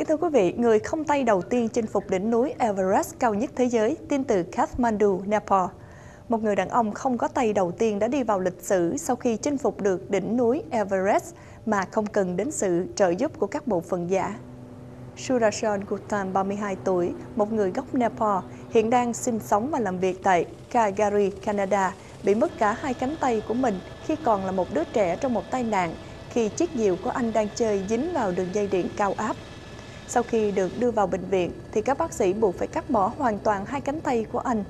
Kính thưa quý vị, người không tay đầu tiên chinh phục đỉnh núi Everest cao nhất thế giới, tin từ Kathmandu, Nepal. Một người đàn ông không có tay đầu tiên đã đi vào lịch sử sau khi chinh phục được đỉnh núi Everest mà không cần đến sự trợ giúp của các bộ phận giả. Surashan Gautam, 32 tuổi, một người gốc Nepal, hiện đang sinh sống và làm việc tại Calgary, Canada, bị mất cả hai cánh tay của mình khi còn là một đứa trẻ trong một tai nạn khi chiếc diều của anh đang chơi dính vào đường dây điện cao áp. Sau khi được đưa vào bệnh viện, thì các bác sĩ buộc phải cắt bỏ hoàn toàn hai cánh tay của anh.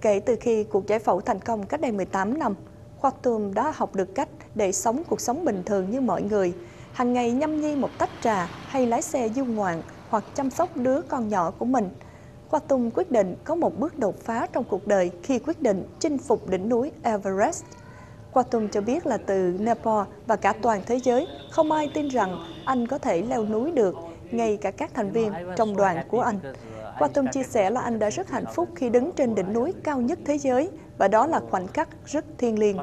Kể từ khi cuộc giải phẫu thành công cách đây 18 năm, Khatum đã học được cách để sống cuộc sống bình thường như mọi người, hàng ngày nhâm nhi một tách trà hay lái xe du ngoạn hoặc chăm sóc đứa con nhỏ của mình. Khatum quyết định có một bước đột phá trong cuộc đời khi quyết định chinh phục đỉnh núi Everest. Quatum cho biết là từ Nepal và cả toàn thế giới, không ai tin rằng anh có thể leo núi được ngay cả các thành viên trong đoàn của anh. Qua Tom chia sẻ là anh đã rất hạnh phúc khi đứng trên đỉnh núi cao nhất thế giới và đó là khoảnh khắc rất thiêng liêng.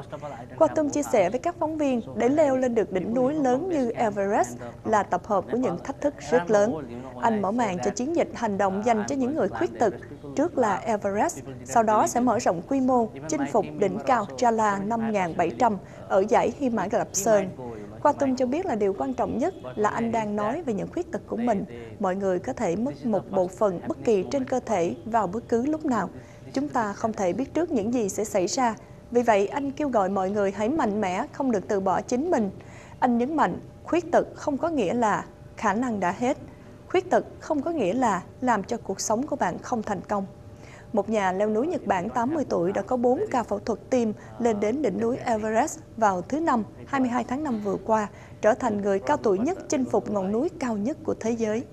Quatum chia sẻ với các phóng viên để leo lên được đỉnh núi lớn như Everest là tập hợp của những thách thức rất lớn. Anh mở màn cho chiến dịch hành động dành cho những người khuyết tật, trước là Everest, sau đó sẽ mở rộng quy mô, chinh phục đỉnh cao Chala 5.700 ở dãy Hy Mã Lạp Sơn. Khoa Tung cho biết là điều quan trọng nhất là anh đang nói về những khuyết tật của mình. Mọi người có thể mất một bộ phận bất kỳ trên cơ thể vào bất cứ lúc nào. Chúng ta không thể biết trước những gì sẽ xảy ra. Vì vậy, anh kêu gọi mọi người hãy mạnh mẽ, không được từ bỏ chính mình. Anh nhấn mạnh, khuyết tật không có nghĩa là khả năng đã hết. Khuyết tật không có nghĩa là làm cho cuộc sống của bạn không thành công một nhà leo núi Nhật Bản 80 tuổi đã có 4 ca phẫu thuật tim lên đến đỉnh núi Everest vào thứ Năm, 22 tháng 5 vừa qua, trở thành người cao tuổi nhất chinh phục ngọn núi cao nhất của thế giới.